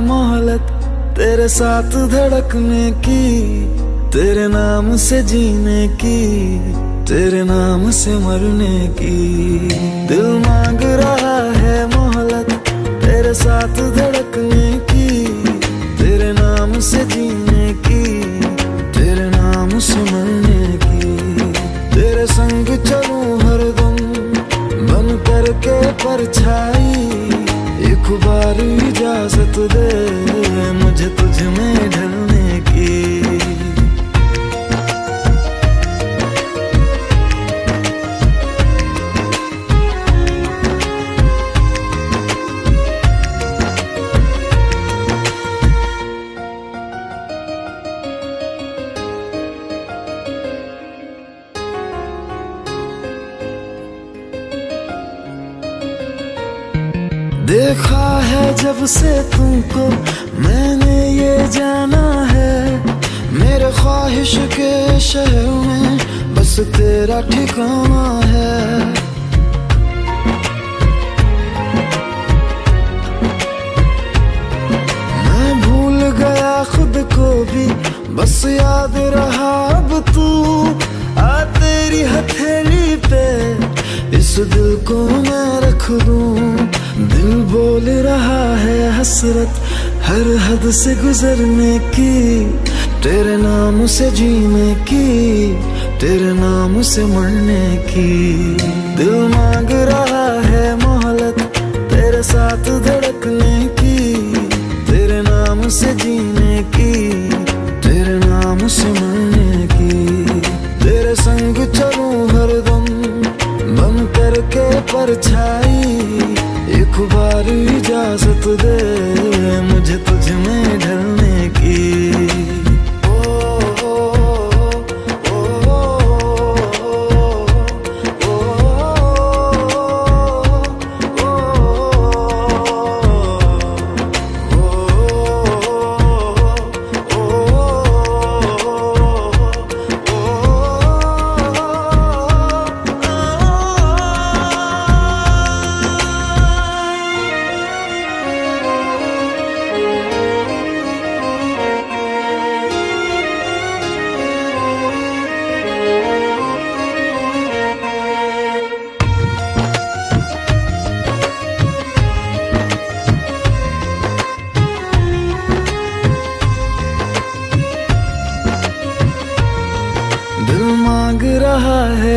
मोहलत तेरे साथ धड़कने की, तेरे नाम से जीने की, तेरे नाम से मरने की। दिल बार इजाज़त दे मुझे तुझ में ढलने की। देखा है जब से तुमको मैंने ये जाना है। मेरे ख्वाहिश के शहर में बस तेरा ठिकाना है। मैं भूल गया खुद को भी, बस याद रहा अब तू। आ तेरी हथेली पे, इस दिल को मैं रख दूँ। बोल रहा है हसरत हर हद से गुजरने की। तेरे नाम से जीने की, तेरे नाम से मरने की। दिल मांग रहा है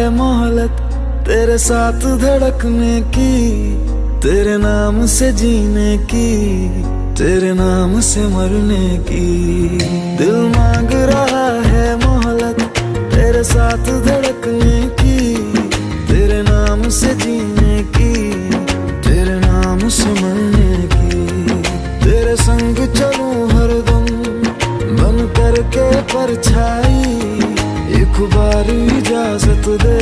मोहलत तेरे साथ धड़कने की, तेरे नाम से जीने की, तेरे नाम से मरने की। दिल मांग रहा है मोहलत तेरे साथ धड़कने की, तेरे नाम से जीने की, तेरे नाम से मरने की। तेरे संग चलूँ हरदम बन करके परछाई इजाज़त दे